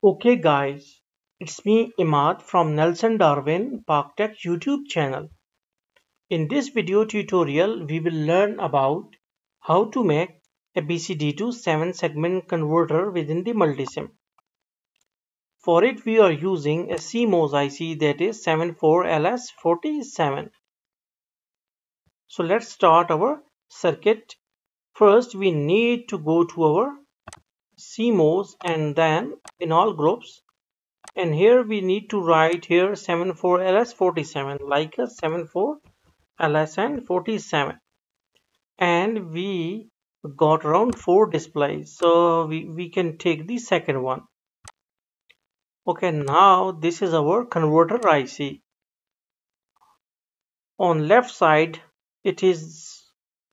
Okay guys, it's me Imad from Nelson Darwin Pak Tech YouTube channel. In this video tutorial, we will learn about how to make a BCD to 7 segment converter within the multisim. For it, we are using a CMOS IC that is 74LS47. So let's start our circuit. First, we need to go to our CMOS and then in all groups. And here we need to write here 74ls47 like a 74lsn47 and we got around four displays so we, we can take the second one. Okay now this is our converter IC on left side it is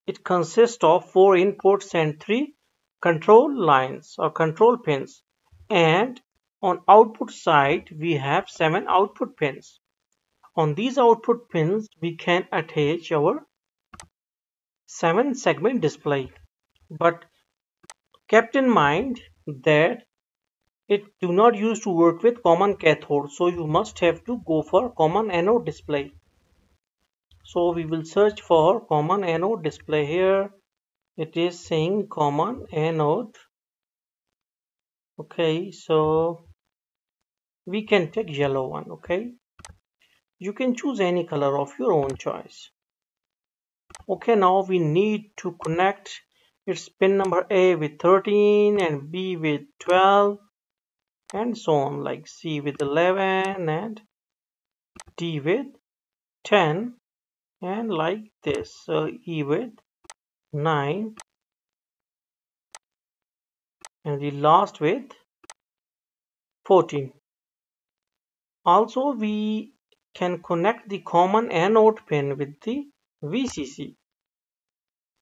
it consists of four inputs and three control lines or control pins and on output side we have seven output pins. On these output pins we can attach our seven segment display. But kept in mind that it do not use to work with common cathode so you must have to go for common anode display. So we will search for common anode display here it is saying common anode okay so we can take yellow one okay? You can choose any color of your own choice. Okay now we need to connect its pin number a with 13 and b with 12 and so on like c with 11 and d with 10 and like this. So e with 9 and the last with 14 also we can connect the common anode pin with the VCC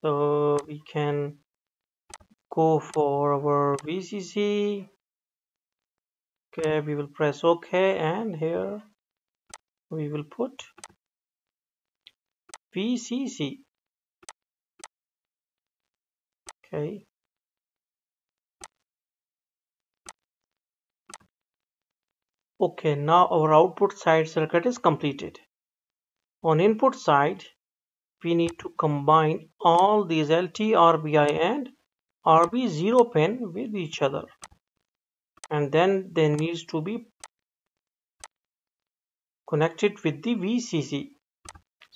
so we can go for our VCC okay we will press ok and here we will put VCC okay. Okay now our output side circuit is completed. On input side we need to combine all these LT, RBI and RBO pin with each other. And then they needs to be connected with the VCC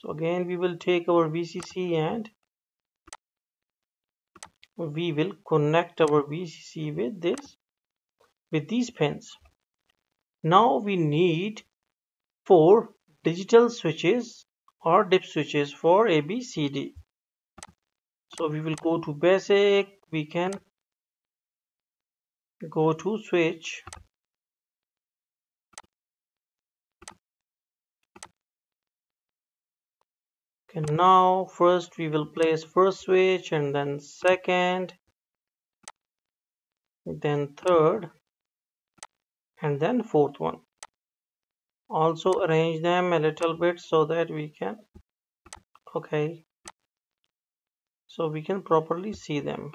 so again we will take our VCC and we will connect our VCC with this with these pins. Now we need four digital switches or dip switches for ABCD so we will go to basic. We can go to switch okay now first we will place first switch and then second then third and then fourth one. Also arrange them a little bit so that we can okay so we can properly see them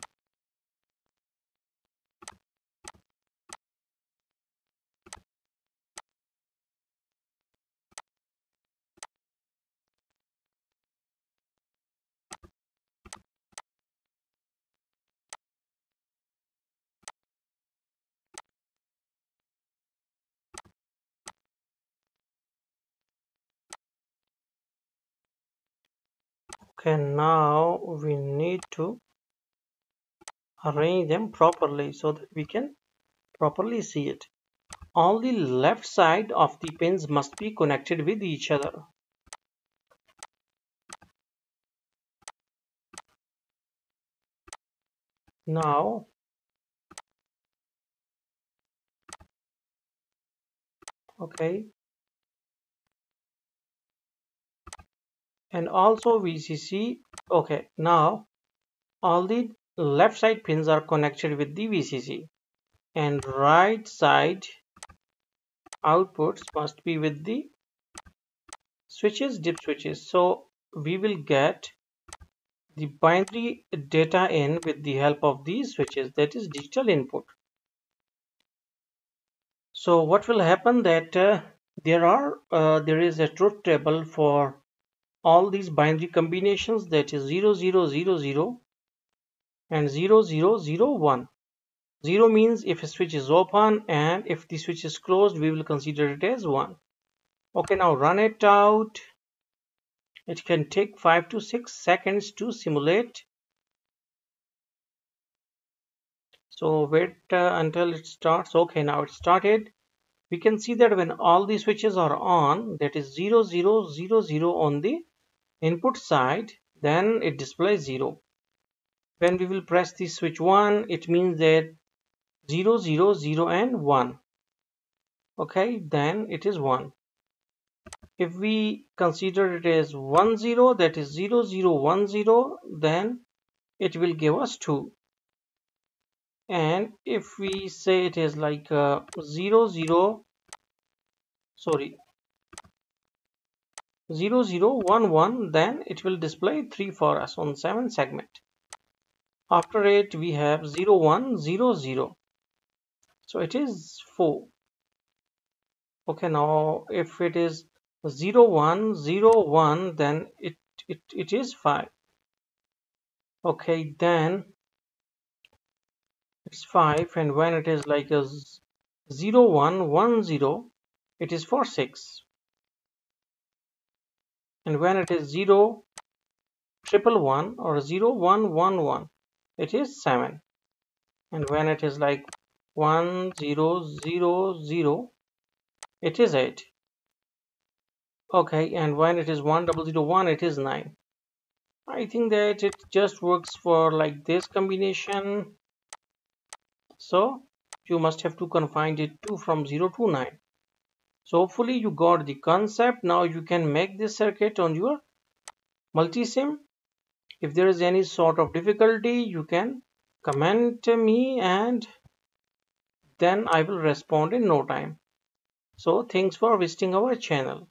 okay now we need to arrange them properly so that we can properly see it. All the left side of the pins must be connected with each other. Now okay and also VCC okay now all the left side pins are connected with the VCC and right side outputs must be with the switches dip switches. So we will get the binary data in with the help of these switches that is digital input. So what will happen that uh, there are uh, there is a truth table for all these binary combinations that is 0000 and 0001 0 means if a switch is open and if the switch is closed we will consider it as 1 okay now run it out. It can take 5 to 6 seconds to simulate. So wait uh, until it starts. Okay now it started. We can see that when all the switches are on that is 0000 on the input side then it displays 0 when we will press the switch 1 it means that 0 0 0 and 1 okay then it is 1 if we consider it as 1 0 that is 0 0 1 0 then it will give us 2 and if we say it is like uh, 0 0 sorry 0 0 1 1 then it will display 3 for us on 7 segment. After it we have 0 1 0 0 so it is 4 okay now if it is 0 1 0 1 then it it, it is 5 okay then it's 5 and when it is like a 0 1 1 0 it is for 6 and when it is 0 triple one or 0 1 1 1 it is 7 and when it is like 1 0 0 0 it is 8 okay and when it is 1 double zero one it is 9 I think that it just works for like this combination. So you must have to confine it to from 0 to 9 so hopefully you got the concept. Now you can make this circuit on your multisim. If there is any sort of difficulty you can comment me and then I will respond in no time. So thanks for visiting our channel